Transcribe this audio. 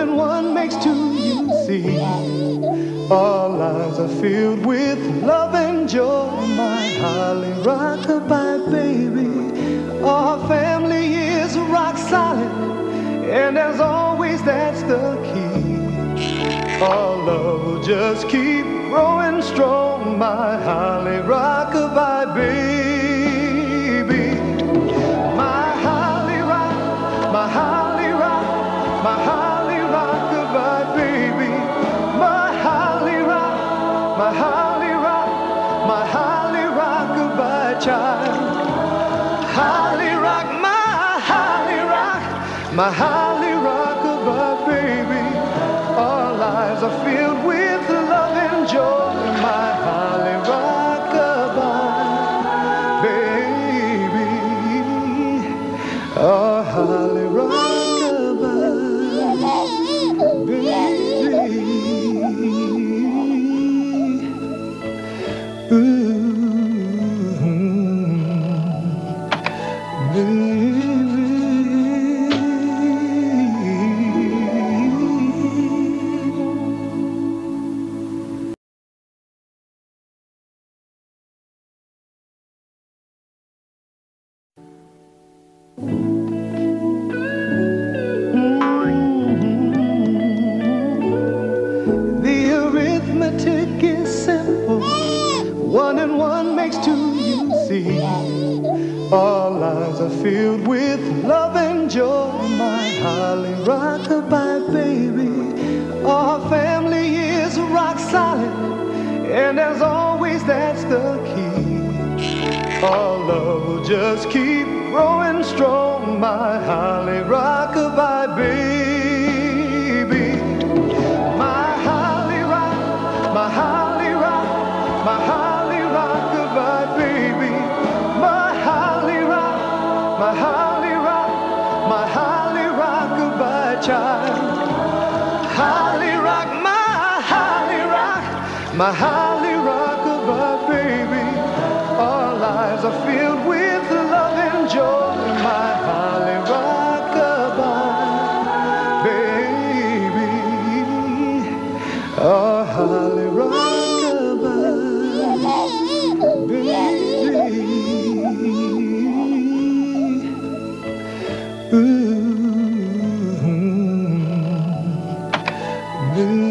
and one makes two, you see. Our lives are filled with love and joy, my holly rockabye baby. Our family is rock solid, and as always, that's the key. Our love will just keep growing strong, my holly. My holly rock, my holly rockabye child. Holly rock, my holly rock, my holly rockabye baby. Our lives are filled with Ooh, One and one makes two, you see. Our lives are filled with love and joy, my holly rockabye baby. Our family is rock solid, and as always, that's the key. Our love will just keep growing strong, my holly rockabye baby. child. Holly rock, my holly rock, my holly rock of a baby. Our lives are filled with love and joy, my holly baby. Our holly baby. Ooh. heaven